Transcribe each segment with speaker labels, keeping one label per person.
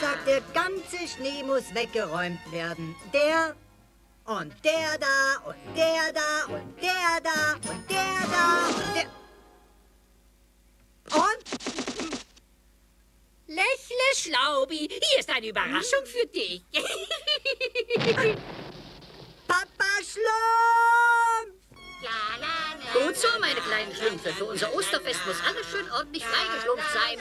Speaker 1: sagt, der ganze Schnee muss weggeräumt werden. Der und der da und der da und der da und der da und der... Und?
Speaker 2: Lächle, Schlaubi. Hier ist eine Überraschung für dich.
Speaker 1: Papa Schlumpf!
Speaker 2: Gut so, meine kleinen Schlümpfe. Für unser Osterfest muss alles schön ordentlich freigeschlumpft sein.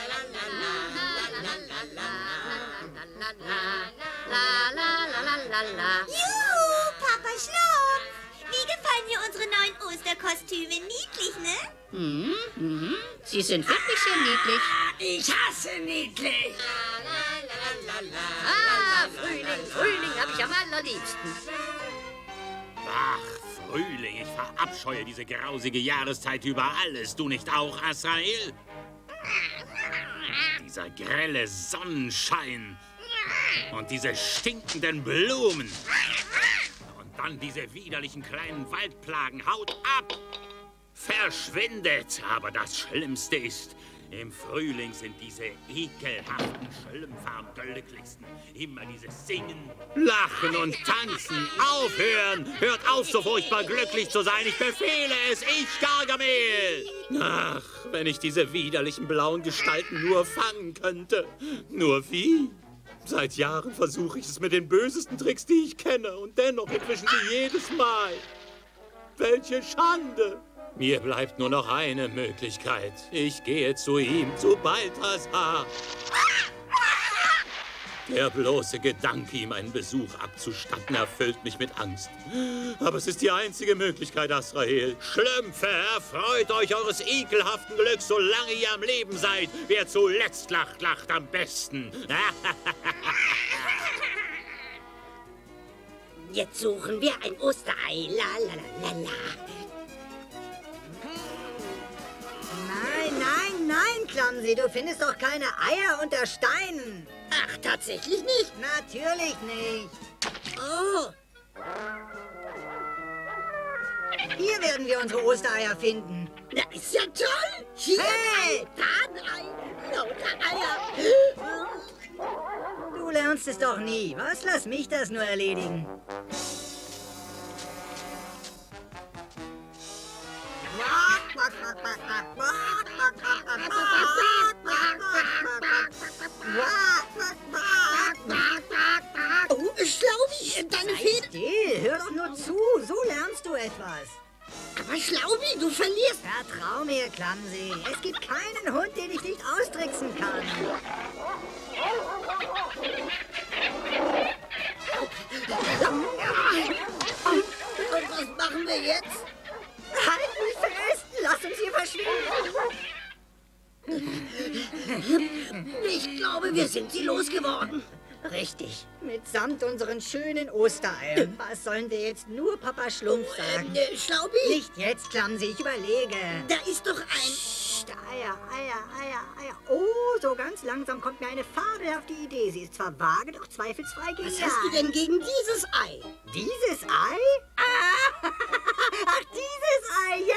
Speaker 3: Juhu, Papa Schlumpf. Wie gefallen dir unsere neuen Osterkostüme? Niedlich, ne?
Speaker 2: Mhm, mhm. Sie sind wirklich sehr niedlich.
Speaker 4: Ich hasse niedlich.
Speaker 2: Ah, Frühling, Frühling habe ich am allerliebsten.
Speaker 5: Ach, Frühling, ich verabscheue diese grausige Jahreszeit über alles. Du nicht auch, Azrael? Dieser grelle Sonnenschein und diese stinkenden Blumen. Und dann diese widerlichen kleinen Waldplagen. Haut ab! Verschwindet! Aber das Schlimmste ist, im Frühling sind diese ekelhaften Schlümpfe am glücklichsten. Immer dieses Singen, Lachen und Tanzen. Aufhören! Hört auf, so furchtbar glücklich zu sein. Ich befehle es, ich Gargamel! Ach, wenn ich diese widerlichen blauen Gestalten nur fangen könnte. Nur wie? Seit Jahren versuche ich es mit den bösesten Tricks, die ich kenne. Und dennoch entwischen sie jedes Mal. Welche Schande! Mir bleibt nur noch eine Möglichkeit. Ich gehe zu ihm, zu Balthasar. Der bloße Gedanke, ihm einen Besuch abzustatten, erfüllt mich mit Angst. Aber es ist die einzige Möglichkeit, Asrael. Schlümpfe, erfreut euch eures ekelhaften Glücks, solange ihr am Leben seid. Wer zuletzt lacht, lacht am besten.
Speaker 4: Jetzt suchen wir ein Osterei. La la la la la.
Speaker 1: Nein, Clumsy, du findest doch keine Eier unter Steinen.
Speaker 4: Ach, tatsächlich nicht.
Speaker 1: Natürlich nicht.
Speaker 4: Oh,
Speaker 1: Hier werden wir unsere Ostereier finden.
Speaker 4: das ist ja toll. Hier
Speaker 1: Hey!
Speaker 4: ein, da ein Ei, lauter Eier.
Speaker 1: Du lernst es doch nie. Was? Lass mich das nur erledigen.
Speaker 4: Oh, Schlaubi, deine Feder.
Speaker 1: Still, hör doch nur zu. So lernst du etwas.
Speaker 4: Aber Schlaubi, du verlierst.
Speaker 1: Vertrau mir, Clumsy. Es gibt keinen Hund, den ich nicht austricksen kann.
Speaker 4: Und was machen wir jetzt?
Speaker 1: Lass uns hier verschwinden!
Speaker 4: Ich glaube, wir sind sie losgeworden.
Speaker 1: Richtig. Mitsamt unseren schönen Ostereiern. Was sollen wir jetzt nur Papa Schlumpf sagen?
Speaker 4: Äh, Schlaubi,
Speaker 1: Nicht jetzt, Clumsy, ich überlege.
Speaker 4: da ist doch ein...
Speaker 1: Psst, Eier, Eier, Eier, Eier. Oh, so ganz langsam kommt mir eine fabelhafte Idee. Sie ist zwar vage, doch zweifelsfrei genial.
Speaker 4: Was hast du denn gegen dieses Ei?
Speaker 1: Dieses Ei? Ah, ach, dieses Ei, ja.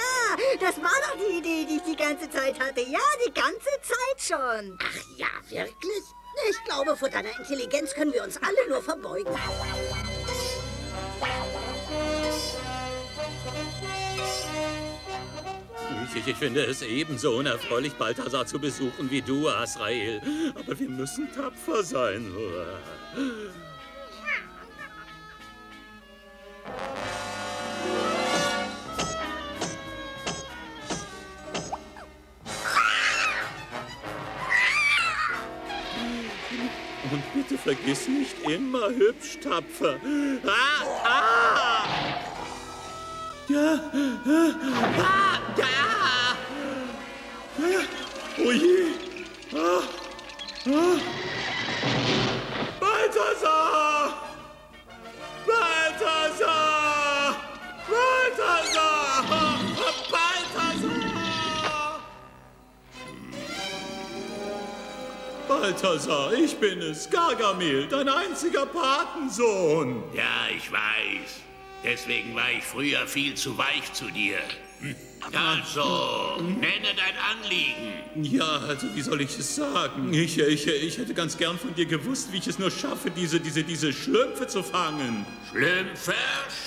Speaker 1: Das war doch die Idee, die ich die ganze Zeit hatte. Ja, die ganze Zeit schon.
Speaker 4: Ach ja, wirklich? Ich glaube, vor deiner Intelligenz können wir uns alle nur verbeugen.
Speaker 5: Ich, ich finde es ebenso unerfreulich, Balthasar zu besuchen wie du, Asrael. Aber wir müssen tapfer sein. Bitte vergiss nicht immer hübsch tapfer. Ah, ah! Ja, ah, ja! Oh je! Ah, ah. Balthasar! Ich bin es, Gargamel, dein einziger Patensohn.
Speaker 6: Ja, ich weiß. Deswegen war ich früher viel zu weich zu dir. Hm. Also, nenne dein Anliegen.
Speaker 5: Ja, also wie soll ich es sagen? Ich, ich, ich hätte ganz gern von dir gewusst, wie ich es nur schaffe, diese, diese, diese Schlümpfe zu fangen.
Speaker 6: Schlümpfe?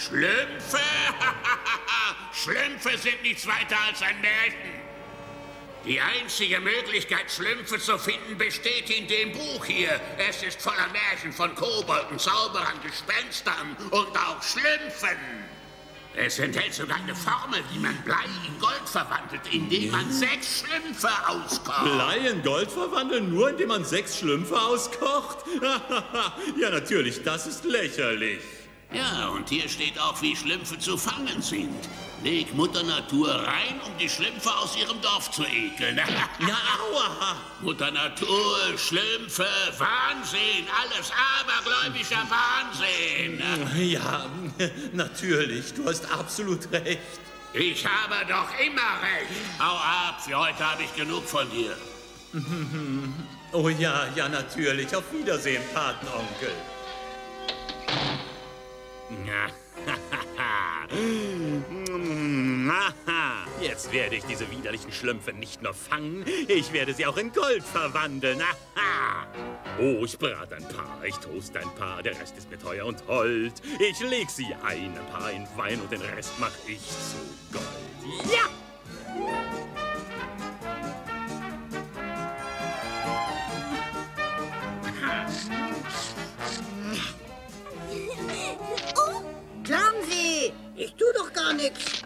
Speaker 6: Schlümpfe? Schlümpfe sind nichts weiter als ein Märchen. Die einzige Möglichkeit, Schlümpfe zu finden, besteht in dem Buch hier. Es ist voller Märchen von Kobolden, Zauberern, Gespenstern und auch Schlümpfen. Es enthält sogar eine Formel, wie man Blei in Gold verwandelt, indem man sechs Schlümpfe auskocht.
Speaker 5: Blei in Gold verwandeln, nur indem man sechs Schlümpfe auskocht? ja, natürlich, das ist lächerlich.
Speaker 6: Ja, und hier steht auch, wie Schlümpfe zu fangen sind. Leg Mutter Natur rein, um die Schlümpfe aus ihrem Dorf zu ekeln.
Speaker 5: ja, aua!
Speaker 6: Mutter Natur, Schlümpfe, Wahnsinn, alles abergläubischer Wahnsinn.
Speaker 5: Ja, natürlich, du hast absolut recht.
Speaker 6: Ich habe doch immer recht. Hau ab, für heute habe ich genug von dir.
Speaker 5: oh ja, ja, natürlich. Auf Wiedersehen, Patenonkel. Jetzt werde ich diese widerlichen Schlümpfe nicht nur fangen, ich werde sie auch in Gold verwandeln. Oh, ich brate ein paar, ich toast ein paar, der Rest ist mir teuer und hold. Ich leg sie ein, ein paar in Wein und den Rest mach ich zu Gold. Ja!
Speaker 4: next.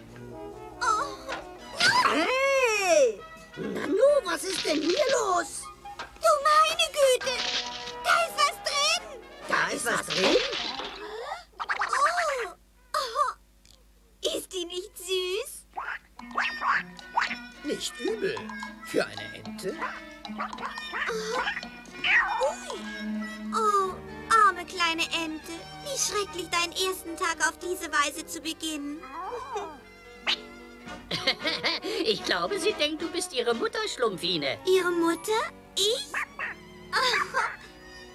Speaker 4: Ich
Speaker 2: glaube, sie denkt, du bist ihre Mutter, Schlumpfine.
Speaker 3: Ihre Mutter? Ich?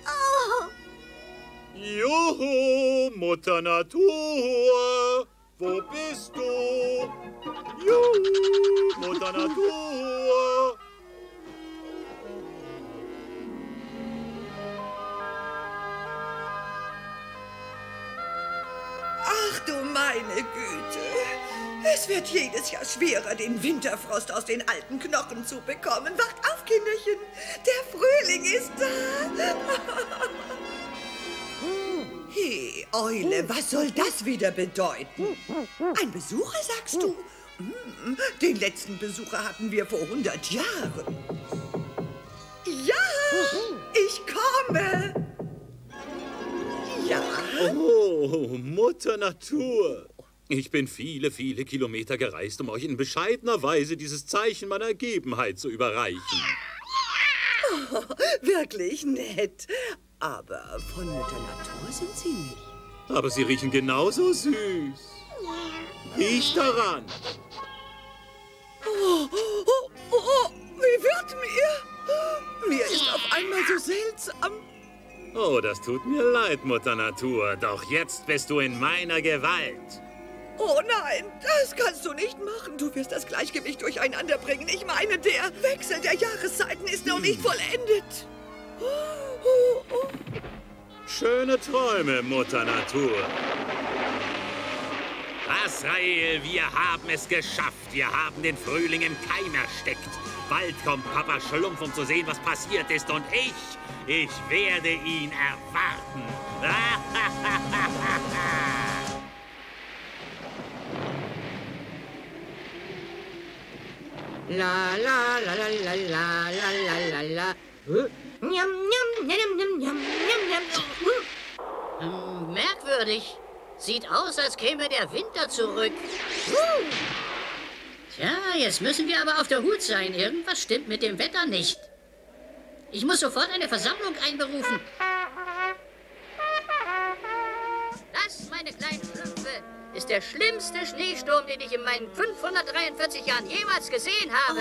Speaker 3: Oh.
Speaker 5: Juhu, Mutter Natur, wo bist du? Juhu, Mutter Natur.
Speaker 7: Ach du meine Güte. Es wird jedes Jahr schwerer, den Winterfrost aus den alten Knochen zu bekommen. Wacht auf, Kinderchen. Der Frühling ist da. Hey, Eule, was soll das wieder bedeuten? Ein Besucher, sagst du? Hm, Den letzten Besucher hatten wir vor 100 Jahren. Ja, ich komme. Ja.
Speaker 5: Oh, Mutter Natur. Ich bin viele, viele Kilometer gereist, um euch in bescheidener Weise dieses Zeichen meiner Ergebenheit zu überreichen.
Speaker 7: Oh, wirklich nett. Aber von Mutter Natur sind sie nicht.
Speaker 5: Aber sie riechen genauso süß. Riech daran.
Speaker 7: Oh, oh, oh, wie wird mir? Mir ist auf einmal so seltsam.
Speaker 5: Oh, das tut mir leid, Mutter Natur. Doch jetzt bist du in meiner Gewalt.
Speaker 7: Oh nein, das kannst du nicht machen. Du wirst das Gleichgewicht durcheinander bringen. Ich meine, der Wechsel der Jahreszeiten ist noch nicht vollendet. Oh, oh, oh.
Speaker 5: Schöne Träume, Mutter Natur. Azrael, wir haben es geschafft. Wir haben den Frühling im Keim ersteckt. Bald kommt Papa Schlumpf, um zu sehen, was passiert ist. Und ich, ich werde ihn erwarten.
Speaker 1: La la la la la la la la la la. Njam, njam, njam, njam, njam, njam, njam.
Speaker 2: Hm, merkwürdig. Sieht aus, als käme der Winter zurück. Tja, jetzt müssen wir aber auf der Hut sein. Irgendwas stimmt mit dem Wetter nicht. Ich muss sofort eine Versammlung einberufen. Ist der schlimmste Schneesturm, den ich in meinen 543 Jahren jemals gesehen habe.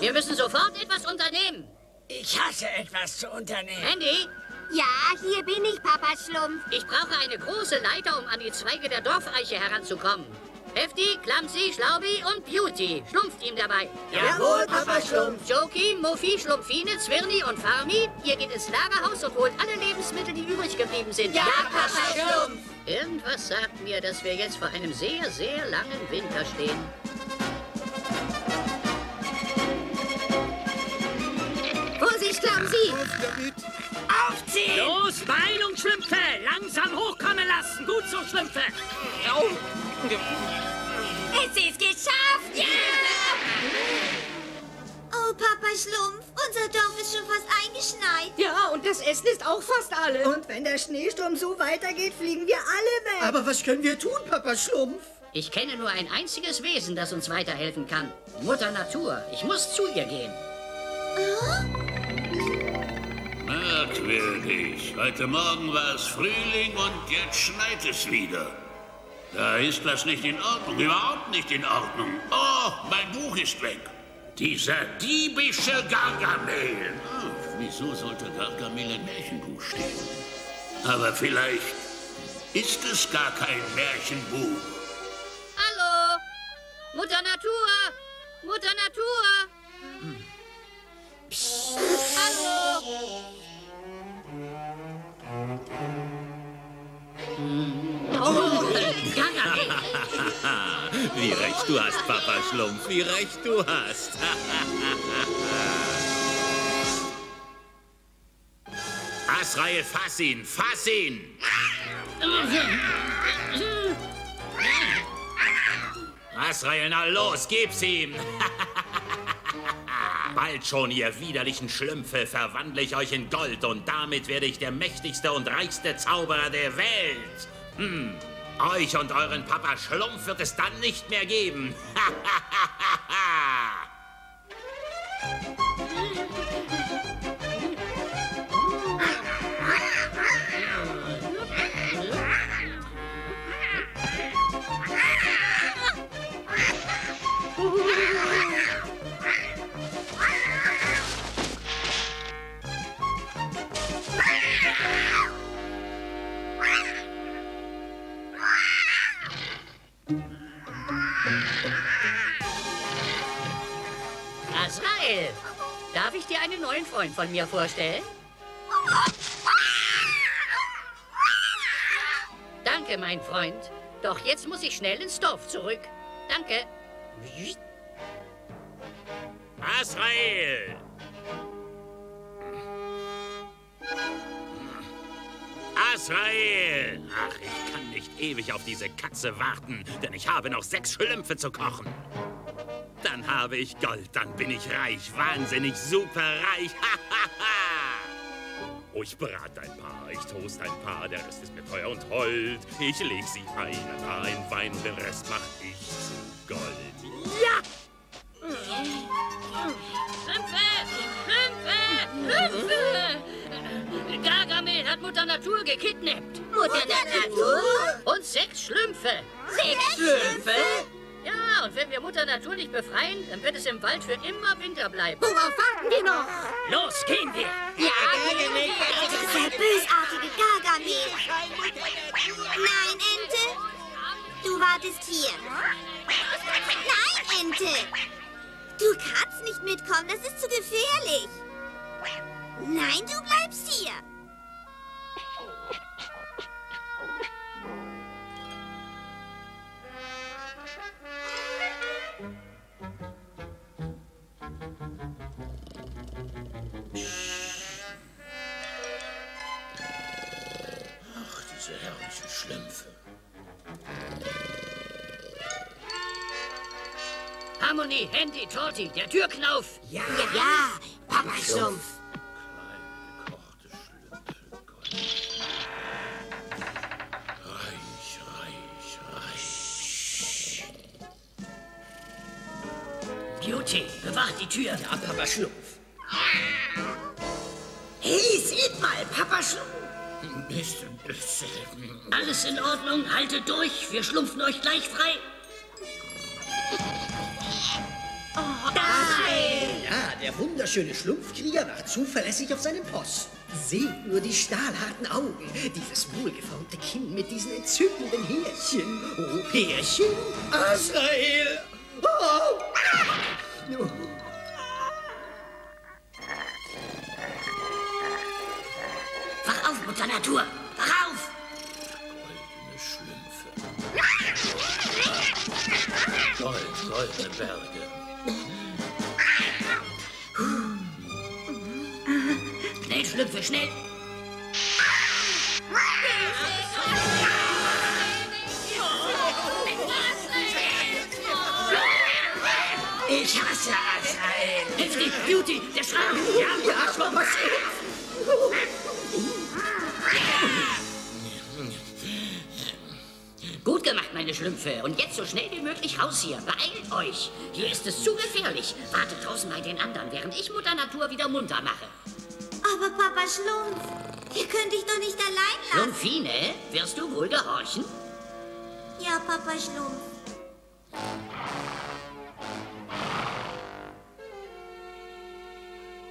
Speaker 2: Wir müssen sofort etwas unternehmen.
Speaker 8: Ich hasse etwas zu unternehmen.
Speaker 2: Andy,
Speaker 3: Ja, hier bin ich, Papa Schlumpf.
Speaker 2: ich brauche eine große Leiter, um an die Zweige der Dorfeiche heranzukommen. Hefty, Clumsy, Schlaubi und Beauty. Schlumpft ihm dabei.
Speaker 1: Jawohl, Papa Schlumpf.
Speaker 2: Joki, Muffi, Schlumpfine, Zwirni und Farmi, ihr geht ins Lagerhaus und holt alle Lebensmittel, die übrig geblieben sind.
Speaker 3: Ja, Papa Schlumpf.
Speaker 2: Irgendwas sagt mir, dass wir jetzt vor einem sehr, sehr langen Winter stehen.
Speaker 3: Vorsicht, Clumsy.
Speaker 8: Aufziehen!
Speaker 9: Los, Beilung, Schlümpfe! Langsam hochkommen lassen! Gut so, Schlümpfe!
Speaker 3: Es ist geschafft. Ja! Oh, Papa Schlumpf, unser Dorf ist schon fast eingeschneit.
Speaker 10: Ja, und das Essen ist auch fast alle.
Speaker 1: Und wenn der Schneesturm so weitergeht, fliegen wir alle weg.
Speaker 8: Aber was können wir tun, Papa Schlumpf?
Speaker 2: Ich kenne nur ein einziges Wesen, das uns weiterhelfen kann. Mutter Natur. Ich muss zu ihr gehen.
Speaker 6: Merkwürdig. Heute Morgen war es Frühling und jetzt schneit es wieder. Da ist was nicht in Ordnung, überhaupt nicht in Ordnung. Oh, mein Buch ist weg. Dieser diebische Gargamel. Ach, wieso sollte Gargamel im Märchenbuch stehen? Aber vielleicht ist es gar kein Märchenbuch.
Speaker 2: Hallo? Mutter Natur! Mutter Natur! Psst. Hallo? Oh, Gargamel!
Speaker 5: Wie recht du hast, Papa Schlumpf, wie recht du hast. Asrael, fass ihn, fass ihn! Asrael, na los, gib's ihm! Bald schon, ihr widerlichen Schlümpfe, verwandle ich euch in Gold und damit werde ich der mächtigste und reichste Zauberer der Welt. Hm, euch und euren Papa Schlumpf wird es dann nicht mehr geben.
Speaker 2: Azrael, von mir vorstellen? Danke, mein Freund. Doch jetzt muss ich schnell ins Dorf zurück. Danke.
Speaker 5: Asrael! Asrael! Ach, ich kann nicht ewig auf diese Katze warten, denn ich habe noch sechs Schlümpfe zu kochen. Dann habe ich Gold, dann bin ich reich, wahnsinnig superreich. Oh, ich brate ein paar, ich toast ein paar, der Rest ist mir teuer und hold. Ich leg sie ein ein Wein und den Rest mach ich zu Gold. Ja!
Speaker 2: Schlümpfe! Schlümpfe! Schlümpfe! Gargamel hat Mutter Natur gekidnappt.
Speaker 3: Mutter Natur?
Speaker 2: Und sechs Schlümpfe.
Speaker 3: Sechs Schlümpfe?
Speaker 2: Ja, und wenn wir Mutter Natur nicht befreien, dann wird es im Wald für immer Winter bleiben.
Speaker 10: Worauf warten wir noch?
Speaker 2: Los, gehen wir!
Speaker 3: Ja, dieser bösartige Gargamel. Nein, Ente. Du wartest hier. Nein, Ente. Du kannst nicht mitkommen, das ist zu gefährlich. Nein, du bleibst hier.
Speaker 2: Torti, der Türknauf.
Speaker 10: Ja, ja, Papa Schlumpf.
Speaker 6: Klein gekochte Schlümpfe, Gold. Reich, reich, reich.
Speaker 2: Beauty, bewacht die Tür.
Speaker 8: Ja, Papa Schlumpf. Hey, seht mal, Papa Schlumpf.
Speaker 6: Bist du das?
Speaker 2: Alles in Ordnung, haltet durch. Wir schlumpfen euch gleich frei.
Speaker 8: Ja,
Speaker 11: der wunderschöne Schlumpfkrieger war zuverlässig auf seinem Posten. Seht nur die stahlharten Augen, dieses wohlgeformte Kinn mit diesen entzückenden Härchen. Oh, Härchen? Azrael! Oh. Oh.
Speaker 2: Wach auf, Mutter Natur! Schnell!
Speaker 4: Ich hasse Azrael.
Speaker 2: Heftig, Beauty, der Schrank! Ja,
Speaker 4: Ja, schon was
Speaker 2: Gut gemacht, meine Schlümpfe. Und jetzt so schnell wie möglich raus hier. Beeilt euch. Hier ist es zu gefährlich. Wartet draußen bei den anderen, während ich Mutter Natur wieder munter mache.
Speaker 3: Aber Papa Schlumpf, ihr könnt dich doch nicht allein lassen.
Speaker 2: Schlumpfine, wirst du wohl gehorchen?
Speaker 3: Ja, Papa Schlumpf.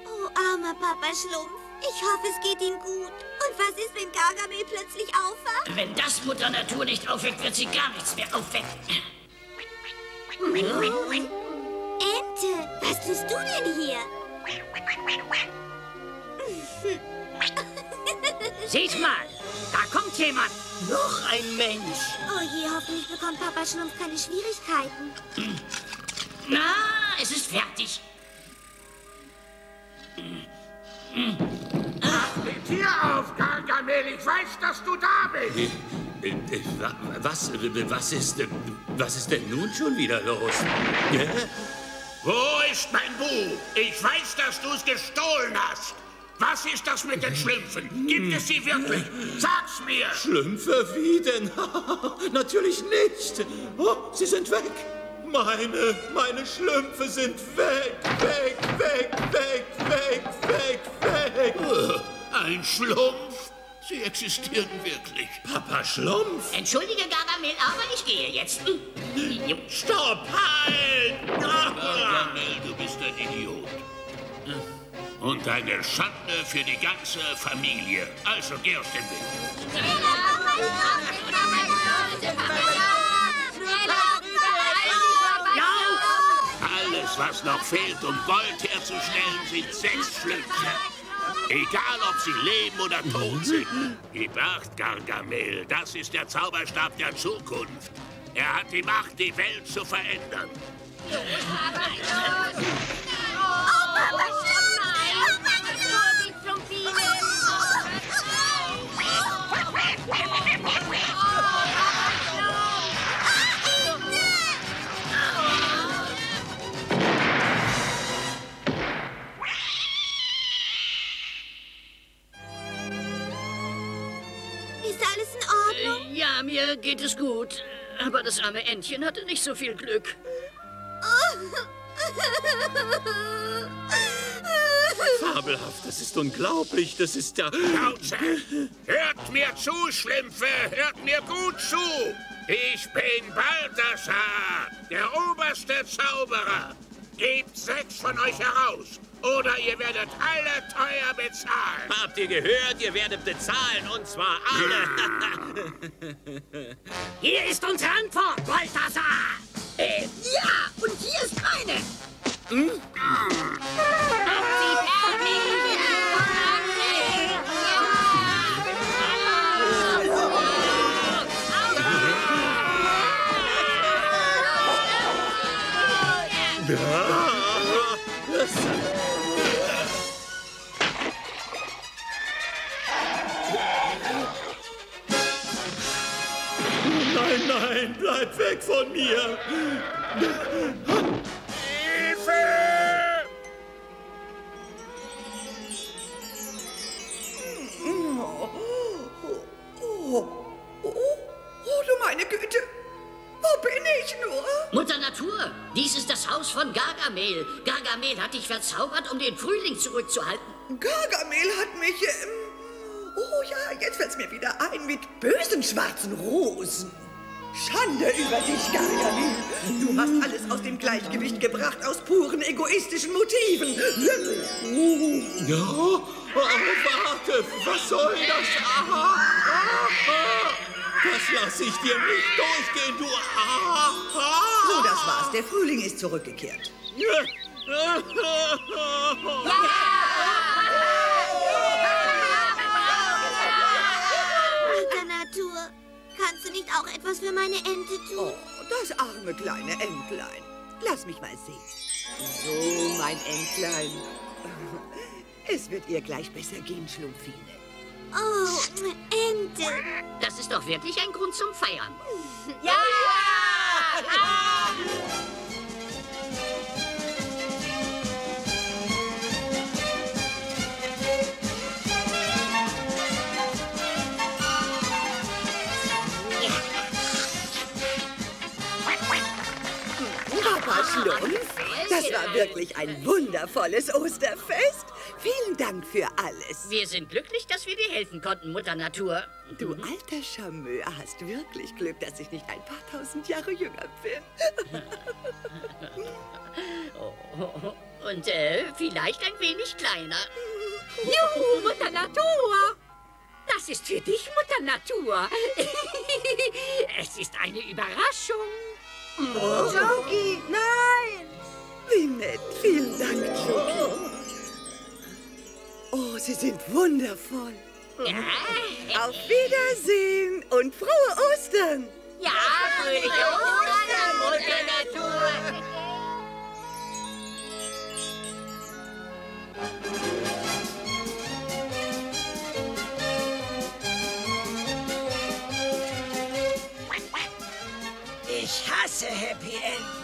Speaker 3: Oh, armer Papa Schlumpf. Ich hoffe, es geht ihm gut. Und was ist, wenn Gargamel plötzlich aufwacht?
Speaker 2: Wenn das Mutter Natur nicht aufweckt, wird sie gar nichts mehr aufwecken.
Speaker 3: Ente, was tust du denn hier?
Speaker 9: Seht mal, da kommt jemand.
Speaker 11: Noch ein Mensch.
Speaker 3: Oh je, hoffentlich bekommt Papa Schlumpf keine Schwierigkeiten.
Speaker 2: Na, es ist fertig.
Speaker 6: Mit hier auf, Gargamel. Ich weiß, dass du da bist.
Speaker 5: Äh, äh, wa- Was, was ist, was ist denn nun schon wieder los?
Speaker 6: Wo ist mein Buch? Ich weiß, dass du es gestohlen hast. Was ist das mit den Schlümpfen? Gibt es sie wirklich? Sag's mir!
Speaker 5: Schlümpfe, wie denn? Natürlich nicht. Oh, sie sind weg. Meine, meine Schlümpfe sind weg, weg, weg, weg, weg, weg, weg.
Speaker 6: Ein Schlumpf? Sie existieren wirklich.
Speaker 5: Papa Schlumpf?
Speaker 2: Entschuldige, Gargamel, aber ich gehe jetzt. Jo.
Speaker 5: Stopp, halt!
Speaker 6: Gargamel, du bist ein Idiot. Und eine Schande für die ganze Familie. Also geh aus dem Weg. Alles, was noch fehlt, um Gold herzustellen, sind sechs Schlümpfe. Egal, ob sie leben oder tot sind. Gib acht, Gargamel. Das ist der Zauberstab der Zukunft. Er hat die Macht, die Welt zu verändern.
Speaker 3: Ist
Speaker 2: Aber das arme Entchen hatte nicht so viel Glück.
Speaker 5: Fabelhaft, das ist unglaublich, das ist ja...
Speaker 6: Schnauze! Hört mir zu, Schlümpfe! Hört mir gut zu! Ich bin Balthasar, der oberste Zauberer. Gebt sechs von euch heraus, oder ihr werdet alle teuer bezahlen.
Speaker 5: Habt ihr gehört? Ihr werdet bezahlen, und zwar alle.
Speaker 9: Hier ist unsere Antwort, Balthasar.
Speaker 4: Äh, ja, und hier ist meine.
Speaker 5: Nein, bleib weg von mir.
Speaker 6: Hilfe!
Speaker 7: Oh, oh, oh, du meine Güte. Wo bin ich nur?
Speaker 2: Mutter Natur, dies ist das Haus von Gargamel. Gargamel hat dich verzaubert, um den Frühling zurückzuhalten.
Speaker 7: Gargamel hat mich. Ähm, oh ja, jetzt fällt's mir wieder ein mit bösen schwarzen Rosen. Schande über dich, Gargamel. Du hast alles aus dem Gleichgewicht gebracht, aus puren egoistischen Motiven.
Speaker 5: Ja? Oh, warte, was soll das? Aha, aha. Das lasse ich dir nicht durchgehen, du Aha.
Speaker 7: So, das war's. Der Frühling ist zurückgekehrt.
Speaker 3: Mutter nicht auch etwas für meine Ente tun?
Speaker 7: Oh, das arme kleine Entlein. Lass mich mal sehen. So, mein Entlein. Es wird ihr gleich besser gehen, Schlumpfine.
Speaker 3: Oh, Ente.
Speaker 2: Das ist doch wirklich ein Grund zum Feiern.
Speaker 10: Ja!
Speaker 7: Papa Schlumpf, das war wirklich ein wundervolles Osterfest. Vielen Dank für alles.
Speaker 2: Wir sind glücklich, dass wir dir helfen konnten, Mutter Natur.
Speaker 7: Du alter Charmeur hast wirklich Glück, dass ich nicht ein paar tausend Jahre jünger bin.
Speaker 2: Oh, und äh, vielleicht ein wenig kleiner.
Speaker 10: Juhu, Mutter Natur! Das ist für dich, Mutter Natur. es ist eine Überraschung.
Speaker 1: Joki, nein!
Speaker 7: Wie nett. Vielen Dank, Joki. Oh, Sie sind wundervoll. Auf Wiedersehen und frohe Ostern.
Speaker 10: Ja, fröhliche Ostern, Mutter Natur.
Speaker 8: Ich hasse Happy Enden.